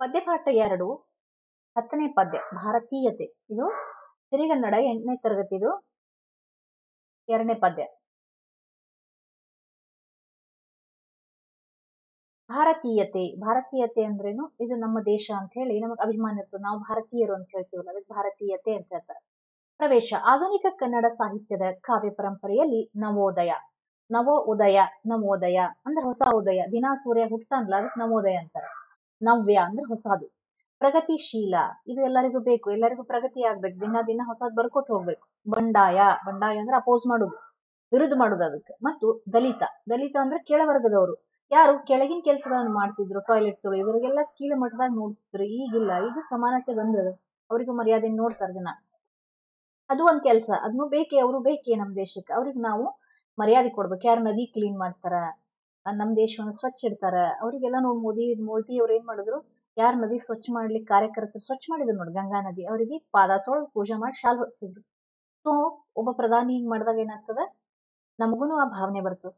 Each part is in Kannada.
ಪದ್ಯಪಾಠ ಎರಡು, ಹತ್ತನೇ ಪದ್ಯ, ಭಾರತೀಯತೆ. ಇದು ಸಿರಿಗನ್ನಡ ಎಂಟನೇ ತರಗತಿದು ಎರಡನೇ ಪದ್ಯ. ಭಾರತೀಯತೆ ಭಾರತೀಯತೆ ಅಂದ್ರೇನು? ಇದು ನಮ್ಮ ದೇಶ ಅಂತ ಹೇಳಿ ನಮಗೆ ಅಭಿಮಾನ ಇರ್ತದೆ ನಾವು ಭಾರತೀಯರು ಅಂತ ಹೇಳ್ತೀವಲ್ಲ, ಅದಕ್ಕೆ ಭಾರತೀಯತೆ ಅಂತ ಹೇಳ್ತಾರೆ. ಪ್ರವೇಶ, ಆಧುನಿಕ ಕನ್ನಡ ಸಾಹಿತ್ಯದ ಕಾವ್ಯ ಪರಂಪರೆಯಲ್ಲಿ ನವೋದಯ. ನವೋ ಉದಯ ನವೋದಯ ಅಂದ್ರೆ ಹೊಸ ಉದಯ. ದಿನಾ ಸೂರ್ಯ ಹುಟ್ಟತಾನಲ್ಲ ಅದಕ್ಕೆ ನವೋದಯ ಅಂತಾರೆ. ನವ್ಯ ಅಂದ್ರೆ ಹೊಸದು. ಪ್ರಗತಿಶೀಲ, ಇದು ಎಲ್ಲರಿಗೂ ಬೇಕು, ಎಲ್ಲರಿಗೂ ಪ್ರಗತಿ ಆಗ್ಬೇಕು, ದಿನ ದಿನ ಹೊಸದ್ ಬರ್ಕೋತ ಹೋಗ್ಬೇಕು. ಬಂಡಾಯ ಬಂಡಾಯ ಅಂದ್ರೆ ಅಪೋಸ್ ಮಾಡುದು, ವಿರುದ್ಧ ಮಾಡುದು ಅದಕ್ಕೆ. ಮತ್ತು ದಲಿತ ದಲಿತ ಅಂದ್ರೆ ಕೆಳವರ್ಗದವರು. ಯಾರು? ಕೆಳಗಿನ ಕೆಲಸಗಳನ್ನು ಮಾಡ್ತಿದ್ರು ಟಾಯ್ಲೆಟ್ ಇವರಿಗೆಲ್ಲ ಕೀಳ ಮಟ್ಟದಾಗ ನೋಡ್ತಿದ್ರು, ಈಗಿಲ್ಲ, ಈಗ ಸಮಾನತೆ ಬಂದದ. ಅವ್ರಿಗೂ ಮರ್ಯಾದೆ ನೋಡ್ತಾರ ಜನ. ಅದು ಒಂದ್ ಕೆಲಸ ಅದನ್ನು ಬೇಕೇ, ಅವರು ಬೇಕೇ ನಮ್ ದೇಶಕ್ಕೆ. ಅವ್ರಿಗೆ ನಾವು ಮರ್ಯಾದೆ ಕೊಡ್ಬೇಕು. ಯಾರು ನದಿ ಕ್ಲೀನ್ ಮಾಡ್ತಾರ? ಆ, ನಮ್ ದೇಶವನ್ನು ಸ್ವಚ್ಛ ಇಡ್ತಾರ. ಅವರಿಗೆಲ್ಲ ನೋಡಿ ಮೋದಿ ಮೋದಿ ಅವ್ರು ಏನ್ ಮಾಡಿದ್ರು? ಯಾರ್ ನದಿ ಸ್ವಚ್ಛ ಮಾಡ್ಲಿಕ್ಕೆ ಕಾರ್ಯಕರ್ತರು ಸ್ವಚ್ಛ ಮಾಡಿದ್ರು ನೋಡಿ ಗಂಗಾ ನದಿ. ಅವರಿಗೆ ಪಾದ ತೊಳೆದು ಪೂಜೆ ಮಾಡಿ ಶಾಲ್ ಹೊತ್ಸಿದ್ರು. ಸೊ ಒಬ್ಬ ಪ್ರಧಾನಿ ಹಿಂಗ್ ಮಾಡಿದಾಗ ಏನಾಗ್ತದ? ನಮಗೂನು ಆ ಭಾವನೆ ಬರ್ತದೆ.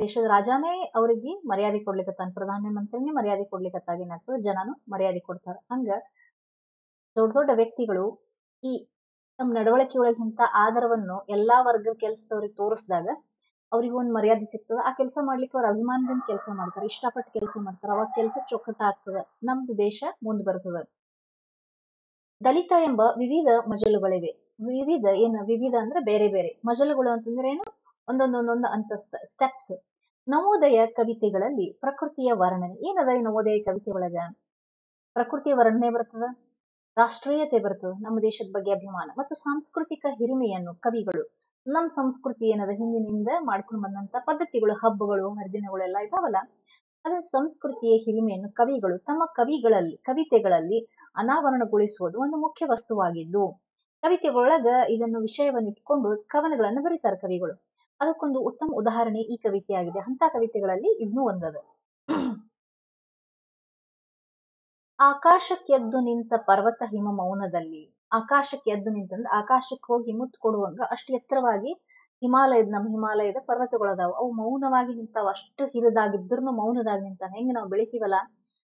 ದೇಶದ ರಾಜಾನೇ ಅವರಿಗೆ ಮರ್ಯಾದೆ ಕೊಡ್ಲಿಕ್ಕತ್ತಾನ ಪ್ರಧಾನ ಮಂತ್ರಿನೇ ಮರ್ಯಾದೆ ಕೊಡ್ಲಿಕ್ಕತ್ತಾಗ ಏನಾಗ್ತದೆ? ಜನನು ಮರ್ಯಾದೆ ಕೊಡ್ತಾರ. ಹಂಗ ದೊಡ್ಡ ದೊಡ್ಡ ವ್ಯಕ್ತಿಗಳು ಈ ತಮ್ಮ ನಡವಳಿಕೆ ಒಳಗಿಂತ ಆದರವನ್ನು ಎಲ್ಲಾ ವರ್ಗದ ಕೆಲಸದವ್ರಿಗೆ ತೋರಿಸಿದಾಗ ಅವ್ರಿಗೆ ಒಂದು ಮರ್ಯಾದೆ ಸಿಗ್ತದ. ಆ ಕೆಲಸ ಮಾಡ್ಲಿಕ್ಕೆ ಅವ್ರ ಅಭಿಮಾನದಿಂದ ಕೆಲಸ ಮಾಡ್ತಾರೆ. ಇಷ್ಟಪಟ್ಟು ಕೆಲಸ ಮಾಡ್ತಾರೆ. ಅವಾಗ ಕೆಲಸ ಚೊಕ್ಕಟ ಆಗ್ತದ. ನಮ್ದು ದೇಶ ಮುಂದೆ ಬರ್ತದ. ದಲಿತ ಎಂಬ ವಿವಿಧ ಮಜಲುಗಳಿವೆ. ವಿವಿಧ ಏನು ವಿವಿಧ ಅಂದ್ರೆ ಬೇರೆ ಬೇರೆ. ಮಜಲುಗಳು ಅಂತಂದ್ರೆ ಏನು? ಒಂದೊಂದೊಂದೊಂದು ಅಂತಸ್ತ ಸ್ಟೆಪ್ಸ್ ನವೋದಯ ಕವಿತೆಗಳಲ್ಲಿ ಪ್ರಕೃತಿಯ ವರ್ಣನೆ. ಏನದ ಈ ನವೋದಯ ಕವಿತೆ ಒಳಗ ಪ್ರಕೃತಿಯ ವರ್ಣನೆ ಬರ್ತದ? ರಾಷ್ಟ್ರೀಯತೆ ಬರ್ತದ? ನಮ್ಮ ದೇಶದ ಬಗ್ಗೆ ಅಭಿಮಾನ. ಮತ್ತು ಸಾಂಸ್ಕೃತಿಕ ಹಿರಿಮೆಯನ್ನು ಕವಿಗಳು ನಮ್ಮ ಸಂಸ್ಕೃತಿ ಏನದ? ಹಿಂದಿನಿಂದ ಮಾಡ್ಕೊಂಡು ಬಂದಂತ ಪದ್ಧತಿಗಳು, ಹಬ್ಬಗಳು ಹರಿದಿನಗಳು ಎಲ್ಲ ಇದಾವಲ್ಲ? ಅದನ್ನ ಸಂಸ್ಕೃತಿಯ ಹಿರಿಮೆಯನ್ನು ಕವಿಗಳು ತಮ್ಮ ಕವಿಗಳಲ್ಲಿ, ಕವಿತೆಗಳಲ್ಲಿ ಅನಾವರಣಗೊಳಿಸುವುದು ಒಂದು ಮುಖ್ಯ ವಸ್ತುವಾಗಿದ್ದು ಕವಿತೆಗಳೊಳಗ ಇದನ್ನು ವಿಷಯವನ್ನು ಇಟ್ಕೊಂಡು ಕವನಗಳನ್ನು ಬರೀತಾರೆ ಕವಿಗಳು. ಅದಕ್ಕೊಂದು ಉತ್ತಮ ಉದಾಹರಣೆ ಈ ಕವಿತೆಯಾಗಿದೆ. ಅಂತ ಕವಿತೆಗಳಲ್ಲಿ ಇನ್ನೂ ಒಂದದ. ಆಕಾಶಕ್ಕೆದ್ದು ನಿಂತ ಪರ್ವತ ಹಿಮ ಮೌನದಲ್ಲಿ. ಆಕಾಶಕ್ಕೆ ಎದ್ದು ನಿಂತಂದ್ರೆ ಆಕಾಶಕ್ಕೆ ಹೋಗಿ ಮುತ್ತು ಕೊಡುವಂಗ ಅಷ್ಟು ಎತ್ತರವಾಗಿ ಹಿಮಾಲಯದ ನಮ್ಮ ಹಿಮಾಲಯದ ಪರ್ವತಗಳದಾವ. ಅವು ಮೌನವಾಗಿ ನಿಂತಾವ. ಅಷ್ಟು ಹಿರಿದಾಗಿದ್ರು ಮೌನದಾಗಿ ನಿಂತಾನೆ ಹೆಂಗ ನಾವು ಬೆಳಿತೀವಲ್ಲ?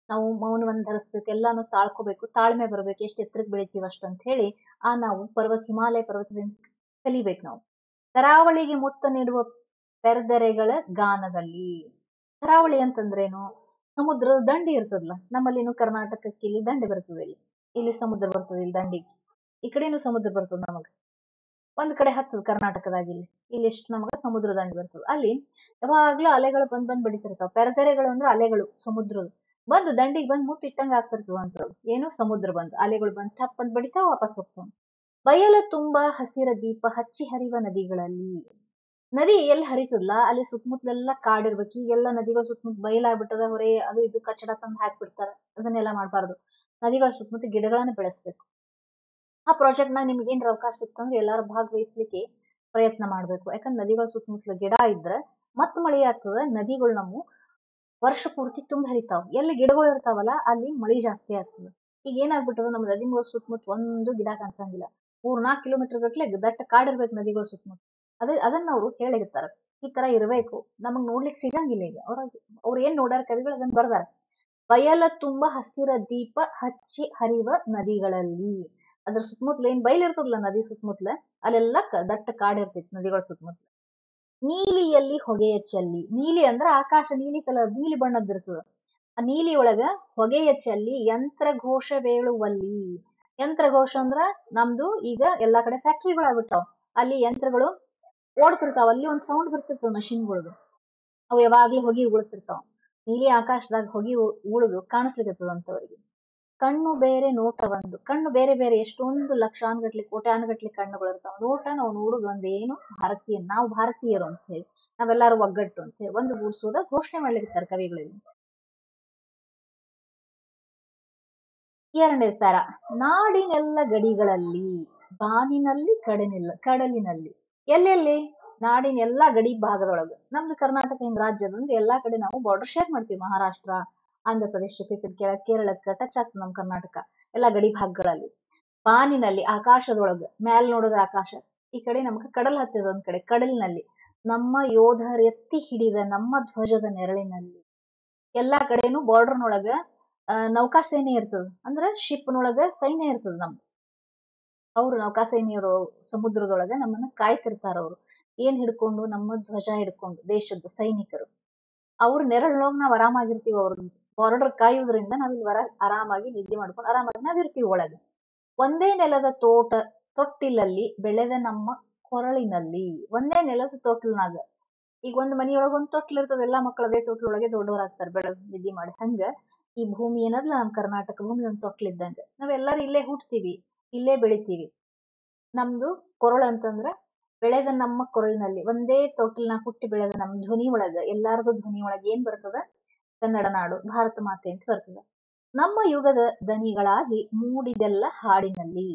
ನಾವು ಮೌನವನ್ನು ಧರಿಸ್ಬೇಕು, ಎಲ್ಲಾನು ತಾಳ್ಕೋಬೇಕು, ತಾಳ್ಮೆ ಬರಬೇಕು, ಎಷ್ಟು ಎತ್ತರಕ್ಕೆ ಬೆಳಿತೀವ ಅಷ್ಟು ಅಂತ ಹೇಳಿ ಆ ನಾವು ಪರ್ವತ, ಹಿಮಾಲಯ ಪರ್ವತದಿಂದ ಕಲಿಬೇಕು ನಾವು. ಕರಾವಳಿಗೆ ಮುತ್ತ ನೀಡುವ ಪೆರ್ದೆರೆಗಳ ಗಾನದಲ್ಲಿ. ಕರಾವಳಿ ಅಂತಂದ್ರೇನು? ಸಮುದ್ರದ ದಂಡಿ ಇರ್ತದಲ್ಲ, ನಮ್ಮಲ್ಲಿನು ಕರ್ನಾಟಕಕ್ಕೆ ಇಲ್ಲಿ ದಂಡೆ ಬರ್ತದೆ ಇಲ್ಲಿ. ಇಲ್ಲಿ ಸಮುದ್ರ ಬರ್ತದೆ, ಇಲ್ಲಿ ದಂಡಿಗೆ. ಈ ಕಡೆನೂ ಸಮುದ್ರ ಬರ್ತದ ನಮಗ. ಒಂದ್ ಕಡೆ ಹತ್ತದ ಕರ್ನಾಟಕದಾಗ ಇಲ್ಲಿ. ಇಲ್ಲಿ ಎಷ್ಟು ನಮಗ ಸಮುದ್ರ ದಂಡ ಬರ್ತದ. ಅಲ್ಲಿ ಯಾವಾಗ್ಲೂ ಅಲೆಗಳು ಬಂದ್ ಬಂದ್ ಬಡಿತಿರ್ತಾವ. ಪೆರತೆರೆಗಳು ಅಂದ್ರೆ ಅಲೆಗಳು ಸಮುದ್ರದ ಬಂದು ದಂಡಿಗೆ ಬಂದ್ ಮುಟ್ಟಿಟ್ಟಂಗ ಆಗ್ತಿರ್ತವ ಅಂತ ಏನು ಸಮುದ್ರ ಬಂದು, ಅಲೆಗಳು ಬಂದ್ ಟಪ್ ಅಂತ ಬಡಿತಾವ ವಾಪಸ್ ಹೋಗ್ತಾವ. ಬಯಲ ತುಂಬಾ ಹಸಿರ ದೀಪ ಹಚ್ಚಿ ಹರಿವ ನದಿಗಳಲ್ಲಿ. ನದಿ ಎಲ್ಲಿ ಹರಿತದಲ್ಲ, ಅಲ್ಲಿ ಸುತ್ತಮುತ್ತಲೆಲ್ಲ ಕಾಡಿರ್ಬೇಕು. ಈಗೆಲ್ಲ ನದಿಗಳ ಸುತ್ತಮುತ್ತ ಬಯಲಾಗ್ಬಿಟ್ಟದ ಹೊರೆ, ಅದು ಇದು ಕಚ್ಚಡ ತಂದು ಹಾಕ್ಬಿಡ್ತಾರ. ಅದನ್ನೆಲ್ಲ ಮಾಡಬಾರ್ದು. ನದಿಗಳ ಸುತ್ತಮುತ್ತ ಗಿಡಗಳನ್ನ ಬೆಳೆಸ್ಬೇಕು. ಆ ಪ್ರಾಜೆಕ್ಟ್ ನಾಗ ನಿಮ್ಗೆ ಏನ್ರ ಅವಕಾಶ ಸಿಕ್ತಂದ್ರೆ ಎಲ್ಲಾರು ಭಾಗವಹಿಸ್ಲಿಕ್ಕೆ ಪ್ರಯತ್ನ ಮಾಡ್ಬೇಕು. ಯಾಕಂದ್ರೆ ನದಿಗಳ ಸುತ್ತಮುತ್ತಲ ಗಿಡ ಇದ್ರ ಮತ್ ಮಳೆ ಆಗ್ತದ, ನದಿಗಳು ನಮ್ಮ ವರ್ಷ ಪೂರ್ತಿ ತುಂಬ ಹರಿತಾವ. ಎಲ್ಲಿ ಗಿಡಗಳು ಇರ್ತಾವಲ್ಲ, ಅಲ್ಲಿ ಮಳೆ ಜಾಸ್ತಿ ಆಗ್ತದೆ. ಈಗ ಏನಾಗ್ಬಿಟ್ಟದ, ನಮ್ಮ ನದಿಗಳ ಸುತ್ತಮುತ್ತ ಒಂದು ಗಿಡ ಕಾಣಿಸಂಗಿಲ್ಲ. ಮೂರ್ ನಾಲ್ಕು ಕಿಲೋಮೀಟರ್ ಗಟ್ಲೆ ದಟ್ಟ ಕಾಡಿರ್ಬೇಕು ನದಿಗಳ ಸುತ್ತಮುತ್ತ. ಅದೇ, ಅದನ್ನ ಅವರು ಹೇಳಿರ್ತಾರ. ಈ ತರ ಇರಬೇಕು. ನಮಗ್ ನೋಡ್ಲಿಕ್ಕೆ ಸಿಗಂಗಿಲ್ಲ ಈಗ. ಅವ್ರ, ಅವ್ರು ಏನ್ ನೋಡ್ಯಾರ ಕವಿಗಳು ಅದನ್ನ ಬರ್ದಾರ. ಬಯಲ ತುಂಬಾ ಹಸಿರ ದೀಪ ಹಚ್ಚಿ ಹರಿವ ನದಿಗಳಲ್ಲಿ. ಅದ್ರ ಸುತ್ತಮುತ್ತಲ ಏನ್ ಬಯಲು ಇರ್ತದಲ್ಲ ನದಿ ಸುತ್ತಮುತ್ತಲ, ಅಲ್ಲೆಲ್ಲ ದಟ್ಟ ಕಾಡ್ ಇರ್ತಿತ್ತು ನದಿಗಳ ಸುತ್ತಮುತ್ತಲ. ನೀಲಿಯಲ್ಲಿ ಹೊಗೆಯ ಚಲ್ಲಿ ನೀಲಿ ಅಂದ್ರ ಆಕಾಶ, ನೀಲಿ ಕಲರ್, ನೀಲಿ ಬಣ್ಣದ ಇರ್ತದ. ಆ ನೀಲಿ ಒಳಗ ಹೊಗೆಯ ಚಲ್ಲಿ ಯಂತ್ರ ಘೋಷ ವೇಳುವಲ್ಲಿ ಯಂತ್ರ ಘೋಷ ಅಂದ್ರ ನಮ್ದು ಈಗ ಎಲ್ಲಾ ಕಡೆ ಫ್ಯಾಕ್ಟ್ರಿಗಳಾಗ್ಬಿಟ್ಟಾವ. ಅಲ್ಲಿ ಯಂತ್ರಗಳು ಓಡಿಸಿರ್ತಾವ, ಅಲ್ಲಿ ಒಂದ್ ಸೌಂಡ್ ಬರ್ತಿರ್ತವ ಮಷಿನ್ಗಳದು. ಅವು ಯಾವಾಗ್ಲೂ ಹೊಗೆ ಉಗುಳ್ತಿರ್ತಾವ. ನೀಲಿ ಆಕಾಶದಾಗ ಹೊಗೆ ಉಳಿದು ಕಾಣಿಸ್ಲಿಕ್ಕೆ ಅಂತವ್ರಿಗೆ ಕಣ್ಣು ಬೇರೆ ನೋಟ ಒಂದು ಕಣ್ಣು ಬೇರೆ ಬೇರೆ ಎಷ್ಟೊಂದು ಲಕ್ಷಾನುಗಟ್ಲೆ, ಕೋಟ್ಯಾನುಗಟ್ಲೆ ಕಣ್ಣುಗಳು ಇರ್ತಾವ. ನೋಟ ನಾವು ನೋಡುದು ಏನು ಭಾರತೀಯ, ನಾವು ಭಾರತೀಯರು ಅಂತ ಹೇಳಿ, ನಾವೆಲ್ಲಾರು ಒಗ್ಗಟ್ಟು ಅಂತ ಹೇಳಿ ಒಂದು ಗೂಡ್ಸೋದ, ಘೋಷಣೆ ಮಾಡ್ಲಿಕ್ಕೆ ಕವಿಗಳಲ್ಲಿ. ಎರಡನೇ ತರ ನಾಡಿನೆಲ್ಲ ಗಡಿಗಳಲ್ಲಿ, ಬಾನಿನಲ್ಲಿ ಕಡಲಿಲ್ಲ ಕಡಲಿನಲ್ಲಿ. ಎಲ್ಲೆಲ್ಲಿ? ನಾಡಿನ ಎಲ್ಲಾ ಗಡಿ ಭಾಗದೊಳಗೆ. ನಮ್ದು ಕರ್ನಾಟಕ ಹಿಂಗ್ ರಾಜ್ಯ ಅದಂದ್ರೆ ಎಲ್ಲಾ ಕಡೆ ನಾವು ಬಾರ್ಡರ್ ಶೇರ್ ಮಾಡ್ತೀವಿ ಮಹಾರಾಷ್ಟ್ರ ಆಂಧ್ರ ಪ್ರದೇಶಕ್ಕೆ ಕೇರಳಕ್ಕೆ ಟಚ್ ಆಗ್ತದೆ ನಮ್ಮ ಕರ್ನಾಟಕ, ಎಲ್ಲಾ ಗಡಿ ಭಾಗಗಳಲ್ಲಿ. ಬಾನಿನಲ್ಲಿ ಆಕಾಶದೊಳಗ, ಮ್ಯಾಲ್ ನೋಡಿದ್ರ ಆಕಾಶ. ಈ ಕಡೆ ನಮ್ಗೆ ಕಡಲ್ ಹತ್ತಿರದ ಒಂದ್ ಕಡೆ, ಕಡಲಿನಲ್ಲಿ. ನಮ್ಮ ಯೋಧರೆತ್ತಿ ಹಿಡಿದ ನಮ್ಮ ಧ್ವಜದ ನೆರಳಿನಲ್ಲಿ. ಎಲ್ಲಾ ಕಡೆನೂ ಬಾರ್ಡರ್ನೊಳಗ ನೌಕಾ ಸೇನೆ ಇರ್ತದ. ಅಂದ್ರ ಶಿಪ್ನೊಳಗ ಸೈನ್ಯ ಇರ್ತದ ನಮ್ದು. ಅವ್ರು ನೌಕಾಸೇನೆಯವರು ಸಮುದ್ರದೊಳಗ ನಮ್ಮನ್ನ ಕಾಯ್ತಿರ್ತಾರ ಅವ್ರು. ಏನ್ ಹಿಡ್ಕೊಂಡು, ನಮ್ಮ ಧ್ವಜ ಹಿಡ್ಕೊಂಡು ದೇಶದ ಸೈನಿಕರು. ಅವ್ರ ನೆರಳೊಳಗ್ ನಾವ್ ಆರಾಮಾಗಿರ್ತೀವಿ ಅವ್ರ ಬಾರ್ಡರ್ ಕಾಯುವುದರಿಂದ ನಾವ್ ಇಲ್ಲಿ ಹೊರ ಆರಾಮಾಗಿ ನಿದ್ದೆ ಮಾಡ್ಕೊಂಡು ಆರಾಮಾಗಿ ನಾವ್ ಇರ್ತೀವಿ ಒಳಗ. ಒಂದೇ ನೆಲದ ತೋಟ, ತೊಟ್ಟಿಲಲ್ಲಿ ಬೆಳೆದ ನಮ್ಮ ಕೊರಳಿನಲ್ಲಿ. ಒಂದೇ ನೆಲದ ತೊಟ್ಲನಾಗ ಈಗ ಒಂದ್ ಮನಿಯೊಳಗ ಒಂದ್ ತೊಟ್ಲ್ ಇರ್ತದ, ಎಲ್ಲಾ ಮಕ್ಕಳದೇ ತೊಟ್ಲೊಳಗೆ ದೊಡ್ಡವರಾಗ್ತಾರೆ, ಬೆಳೆದ್ ನಿದ್ದೆ ಮಾಡಿ. ಹಂಗ ಈ ಭೂಮಿ ಏನದ್ಲ ನಮ್ ಕರ್ನಾಟಕ, ಭೂಮಿ ಒಂದ್ ತೊಟ್ಲ ಇದ್ದಂಗ ನಾವೆಲ್ಲಾರು ಇಲ್ಲೇ ಹುಟ್ತೀವಿ, ಇಲ್ಲೇ ಬೆಳಿತೀವಿ. ನಮ್ದು ಕೊರಳ ಅಂತಂದ್ರ ಬೆಳೆದ ನಮ್ಮ ಕೊರಳಿನಲ್ಲಿ. ಒಂದೇ ತೊಟ್ಟಿಲ್ನಾಗ ಹುಟ್ಟಿ ಬೆಳೆದ ನಮ್ಮ ಧ್ವನಿ ಒಳಗ, ಎಲ್ಲಾರದು ಧ್ವನಿ ಒಳಗ ಏನ್ ಬರ್ತದ? ಕನ್ನಡ ನಾಡು, ಭಾರತ ಮಾತೆ ಅಂತ ಬರ್ತದೆ. ನಮ್ಮ ಯುಗದ ದನಿಗಳಾಗಿ ಮೂಡಿದೆಲ್ಲ ಹಾಡಿನಲ್ಲಿ.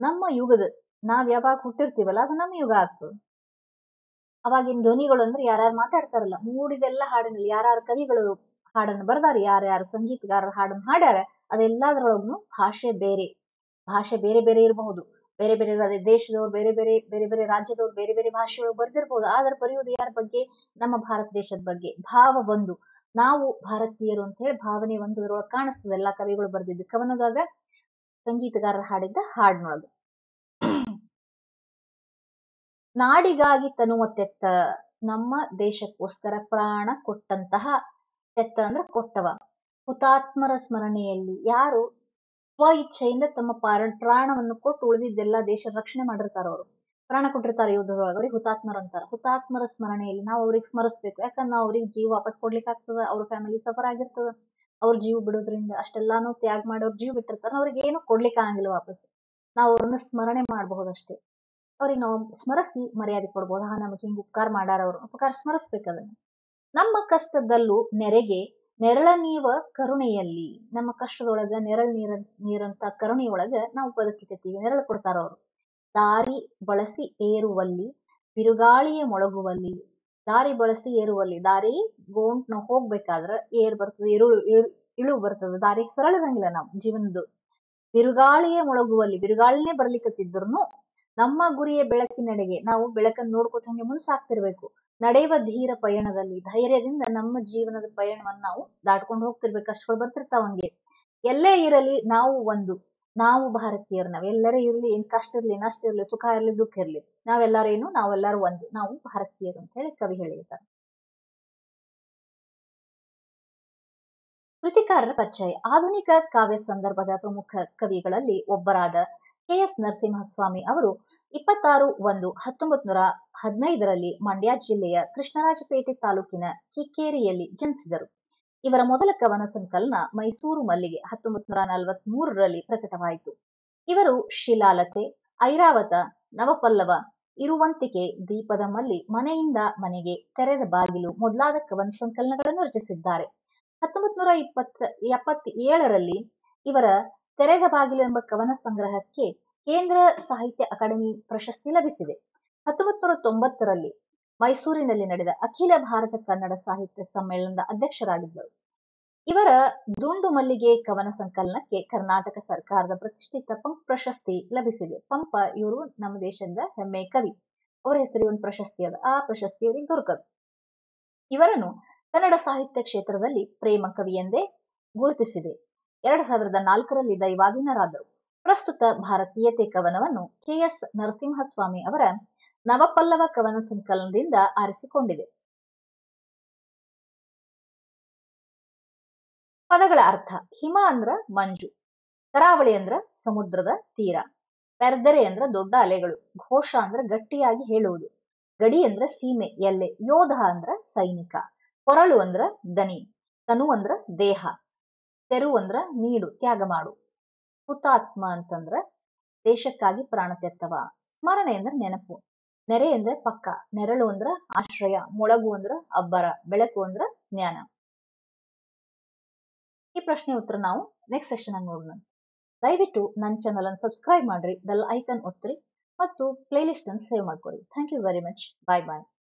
ನಮ್ಮ ಯುಗದ, ನಾವ್ ಯಾವಾಗ ಹುಟ್ಟಿರ್ತೀವಲ್ಲ, ಅದು ನಮ್ಮ ಯುಗ ಆಗ್ತದೆ. ಅವಾಗಿನ ಧ್ವನಿಗಳು ಅಂದ್ರೆ ಯಾರ್ಯಾರು ಮಾತಾಡ್ತಾರಲ್ಲ, ಮೂಡಿದೆಲ್ಲ ಹಾಡಿನಲ್ಲಿ ಯಾರ್ಯಾರ ಕವಿಗಳು ಹಾಡನ್ನು ಬರ್ದಾರ, ಯಾರ್ಯಾರು ಸಂಗೀತಗಾರರು ಹಾಡನ್ನು ಹಾಡ್ಯಾರ ಅದೆಲ್ಲದರೊಳಗೂ ಭಾಷೆ ಬೇರೆ. ಭಾಷೆ ಬೇರೆ ಬೇರೆ ಇರಬಹುದು. ಬೇರೆ ಬೇರೆ ದೇಶದವ್ರು, ಬೇರೆ ಬೇರೆ ಬೇರೆ ಬೇರೆ ರಾಜ್ಯದವ್ರು, ಬೇರೆ ಬೇರೆ ಭಾಷೆಯೊಳಗೆ ಬರ್ದಿರ್ಬೋದು ಆದ್ರೆ ಬರೆಯುವುದು ಯಾರ ಬಗ್ಗೆ? ನಮ್ಮ ಭಾರತ ದೇಶದ ಬಗ್ಗೆ. ಭಾವ ಒಂದು ನಾವು ಭಾರತೀಯರು ಅಂತ ಹೇಳಿ ಭಾವನೆ ಒಂದು ಇದ್ರೊಳಗೆ ಕಾಣಿಸ್ತದೆ. ಎಲ್ಲಾ ಕವಿಗಳು ಬರ್ದಿದ್ದು. ಕವನದಾಗ ಸಂಗೀತಗಾರರು ಹಾಡಿದ್ದ ಹಾಡಿನೊಳಗೆ. ನಾಡಿಗಾಗಿ ತನುವ ತೆತ್ತ, ನಮ್ಮ ದೇಶಕ್ಕೋಸ್ಕರ ಪ್ರಾಣ ಕೊಟ್ಟಂತಹ ತೆತ್ತ ಅಂದ್ರೆ ಕೊಟ್ಟವ. ಹುತಾತ್ಮರ ಸ್ಮರಣೆಯಲ್ಲಿ ಯಾರು ಸ್ವ ಇಚ್ಛೆಯಿಂದ ತಮ್ಮ ಪಾರ, ಪ್ರಾಣವನ್ನು ಕೊಟ್ಟು ಉಳಿದಿದ್ದೆಲ್ಲ ದೇಶ ರಕ್ಷಣೆ ಮಾಡಿರ್ತಾರ ಅವರು ಪ್ರಾಣ ಕೊಟ್ಟಿರ್ತಾರೆ ಯುದ್ಧದೊಳಗೆ ಅವ್ರಿಗೆ ಹುತಾತ್ಮರ ಅಂತಾರ. ಹುತಾತ್ಮರ ಸ್ಮರಣೆಯಲ್ಲಿ ನಾವು ಅವ್ರಿಗೆ ಸ್ಮರಿಸ್ಬೇಕು. ಯಾಕಂದ್ರೆ ನಾವು ಅವ್ರಿಗೆ ಜೀವ ವಾಪಸ್ ಕೊಡ್ಲಿಕ್ಕೆ ಆಗ್ತದ. ಅವ್ರ ಫ್ಯಾಮಿಲಿ ಸಫರ್ ಆಗಿರ್ತದ. ಅವ್ರ ಜೀವ ಬಿಡೋದ್ರಿಂದ ಅಷ್ಟೆಲ್ಲಾನು ತ್ಯಾಗ ಮಾಡಿ ಅವ್ರ ಜೀವ ಬಿಟ್ಟಿರ್ತಾರ. ಅವ್ರಿಗೆ ಏನು ಕೊಡ್ಲಿಕ್ಕೆ ಆಗಂಗಿಲ್ಲ ವಾಪಸ್. ನಾವು ಅವ್ರನ್ನ ಸ್ಮರಣೆ ಮಾಡಬಹುದಷ್ಟೇ. ಅವ್ರಿಗೆ ನಾವು ಸ್ಮರಿಸಿ ಮರ್ಯಾದೆ ಕೊಡ್ಬೋದು. ಹಾ ನಮಗೆ ಹಿಂಗ್ ಉಪಕಾರ ಮಾಡಾರ ಅವ್ರು. ಉಪಕಾರ ಸ್ಮರಿಸ್ಬೇಕದನ್ನ ನಮ್ಮ ಕಷ್ಟದಲ್ಲೂ ನೆರೆಗೆ ನೆರಳ ನೀವ ಕರುಣೆಯಲ್ಲಿ, ನಮ್ಮ ಕಷ್ಟದೊಳಗ ನೆರಳ ನೀರ ನೀರಂತ ಕರುಣೆಯೊಳಗ ನಾವು ಬದುಕಿತೀವಿ ನೆರಳು ಕೊಡ್ತಾರ ಅವ್ರು. ದಾರಿ ಬಳಸಿ ಏರುವಲ್ಲಿ, ಬಿರುಗಾಳಿಯ ಮೊಳಗುವಲ್ಲಿ, ದಾರಿ ಬಳಸಿ ಏರುವಲ್ಲಿ, ದಾರಿ ಗೋಂಟ್ ನಾವು ಹೋಗ್ಬೇಕಾದ್ರ ಏರ್ ಬರ್ತದೆ ಇರುಳು ಇರು- ಇಳು ಬರ್ತದೆ, ದಾರಿ ಸರಳದಂಗಿಲ್ಲ ನಾವು ಜೀವನದ್ದು. ಬಿರುಗಾಳಿಯ ಮೊಳಗುವಲ್ಲಿ, ಬಿರುಗಾಳಿನೇ ಬರ್ಲಿಕ್ಕತ್ತಿದ್ರು ನಮ್ಮ ಗುರಿಯ ಬೆಳಕಿನೆಡೆಗೆ ನಾವು ಬೆಳಕನ್ನು ನೋಡ್ಕೊತ ಹಂಗೆ ಮುಂದೆ ಸಾಕ್ತಿರ್ಬೇಕು ನಡೆಯುವ ಧೀರ ಪಯಣದಲ್ಲಿ, ಧೈರ್ಯದಿಂದ ನಮ್ಮ ಜೀವನದ ಪಯಣವನ್ನು ನಾವು ದಾಟ್ಕೊಂಡು ಹೋಗ್ತಿರ್ಬೇಕು ಕಷ್ಟಗಳು ಬರ್ತಿರ್ತಾವಂಗೆ ಎಲ್ಲೇ ಇರಲಿ ನಾವು ಒಂದು ನಾವು ಭಾರತೀಯರು, ನಾವೆಲ್ಲರೂ ಇರಲಿ ಏನ್ ಕಷ್ಟ ಇರಲಿ, ನಷ್ಟ ಇರ್ಲಿ, ಸುಖ ಇರಲಿ, ದುಃಖ ಇರಲಿ ನಾವೆಲ್ಲರೇನು ನಾವೆಲ್ಲರೂ ಒಂದು, ನಾವು ಭಾರತೀಯರು ಅಂತ ಹೇಳಿ ಕವಿ ಹೇಳಿರ್ತಾರೆ. ಕೃತಿಕಾರರ ಪರಿಚಯ. ಆಧುನಿಕ ಕಾವ್ಯ ಸಂದರ್ಭದ ಪ್ರಮುಖ ಕವಿಗಳಲ್ಲಿ ಒಬ್ಬರಾದ ಕೆ ಎಸ್ ನರಸಿಂಹಸ್ವಾಮಿ ಅವರು ಇಪ್ಪತ್ತಾರು ಒಂದು ಹತ್ತೊಂಬತ್ ನೂರ ಹದಿನೈದರಲ್ಲಿ ಮಂಡ್ಯ ಜಿಲ್ಲೆಯ ಕೃಷ್ಣರಾಜಪೇಟೆ ತಾಲೂಕಿನ ಕಿಕ್ಕೇರಿಯಲ್ಲಿ ಜನಿಸಿದರು. ಇವರ ಮೊದಲ ಕವನ ಸಂಕಲನ ಮೈಸೂರು ಮಲ್ಲಿಗೆ ಹತ್ತೊಂಬತ್ ನೂರ ನಲವತ್ತ್ ಮೂರರಲ್ಲಿ ಪ್ರಕಟವಾಯಿತು. ಇವರು ಶಿಲಾಲತೆ, ಐರಾವತ, ನವಪಲ್ಲವ, ಇರುವಂತಿಕೆ ದೀಪದ ಮಲ್ಲಿ ಮನೆಯಿಂದ ಮನೆಗೆ ತೆರೆದ ಬಾಗಿಲು ಮೊದಲಾದ ಕವನ ಸಂಕಲನಗಳನ್ನು ರಚಿಸಿದ್ದಾರೆ. ಹತ್ತೊಂಬತ್ ನೂರ ಇಪ್ಪತ್ತ ಎಪ್ಪತ್ತ ಏಳರಲ್ಲಿ ಇವರ ತೆರೆದ ಬಾಗಿಲು ಎಂಬ ಕವನ ಸಂಗ್ರಹಕ್ಕೆ ಕೇಂದ್ರ ಸಾಹಿತ್ಯ ಅಕಾಡೆಮಿ ಪ್ರಶಸ್ತಿ ಲಭಿಸಿದೆ. ಹತ್ತೊಂಬತ್ ನೂರ ತೊಂಬತ್ತರಲ್ಲಿ ಮೈಸೂರಿನಲ್ಲಿ ನಡೆದ ಅಖಿಲ ಭಾರತ ಕನ್ನಡ ಸಾಹಿತ್ಯ ಸಮ್ಮೇಳನದ ಅಧ್ಯಕ್ಷರಾಗಿದ್ದರು. ಇವರ ದುಂಡು ಮಲ್ಲಿಗೆ ಕವನ ಸಂಕಲನಕ್ಕೆ ಕರ್ನಾಟಕ ಸರ್ಕಾರದ ಪ್ರತಿಷ್ಠಿತ ಪಂಪ್ ಪ್ರಶಸ್ತಿ ಲಭಿಸಿದೆ. ಪಂಪ ಇವರು ನಮ್ಮ ದೇಶದ ಹೆಮ್ಮೆ ಕವಿ. ಅವರ ಹೆಸರಿ ಒಂದು ಪ್ರಶಸ್ತಿ ಅದ. ಆ ಪ್ರಶಸ್ತಿ ಇವರಿಗೆ ದೊರಕದು. ಇವರನ್ನು ಕನ್ನಡ ಸಾಹಿತ್ಯ ಕ್ಷೇತ್ರದಲ್ಲಿ ಪ್ರೇಮ ಕವಿ ಎಂದೇ ಗುರುತಿಸಿದೆ. ಎರಡ್ ಸಾವಿರದ ನಾಲ್ಕರಲ್ಲಿ ದೈವಾಧೀನರಾದರು. ಪ್ರಸ್ತುತ ಭಾರತೀಯತೆ ಕವನವನ್ನು ಕೆ ಎಸ್ ನರಸಿಂಹಸ್ವಾಮಿ ಅವರ ನವಪಲ್ಲವ ಕವನ ಸಂಕಲನದಿಂದ ಆರಿಸಿಕೊಂಡಿದೆ. ಪದಗಳ ಅರ್ಥ, ಹಿಮ ಅಂದ್ರ ಮಂಜು, ಕರಾವಳಿ ಅಂದ್ರ ಸಮುದ್ರದ ತೀರ, ಪೆರ್ದರೆ ಅಂದ್ರ ದೊಡ್ಡ ಅಲೆಗಳು, ಘೋಷ ಅಂದ್ರ ಗಟ್ಟಿಯಾಗಿ ಹೇಳುವುದು, ಗಡಿ ಅಂದ್ರ ಸೀಮೆ ಎಲ್ಲೆ ಯೋಧ ಅಂದ್ರ ಸೈನಿಕ, ಕೊರಳು ಅಂದ್ರ ದನಿ, ತನು ಅಂದ್ರ ದೇಹ, ತೆರು ಅಂದ್ರ ನೀಡು, ತ್ಯಾಗ ಮಾಡು, ಹುತಾತ್ಮ ಅಂತಂದ್ರ ದೇಶಕ್ಕಾಗಿ ಪ್ರಾಣ ತೆತ್ತವ, ಸ್ಮರಣೆ ಅಂದ್ರ ನೆನಪು. ನೆರೆ ಅಂದ್ರೆ ಪಕ್ಕ, ನೆರಳು ಅಂದ್ರ ಆಶ್ರಯ, ಮೊಳಗು ಅಂದ್ರ ಅಬ್ಬರ, ಬೆಳಕು ಅಂದ್ರ ಜ್ಞಾನ. ಈ ಪ್ರಶ್ನೆ ಉತ್ತರ ನಾವು ನೆಕ್ಸ್ಟ್ ಸೆಷನ್ ಆಗಿ ನೋಡೋಣ. ದಯವಿಟ್ಟು ನನ್ನ ಚಾನಲ್ ಅನ್ನು ಸಬ್ಸ್ಕ್ರೈಬ್ ಮಾಡ್ರಿ ಬೆಲ್ ಐಕನ್ ಒತ್ತಿರಿ ಮತ್ತು ಪ್ಲೇಲಿಸ್ಟ್ ಅನ್ನು ಸೇವ್ ಮಾಡ್ಕೊರಿ thank you very much bye bye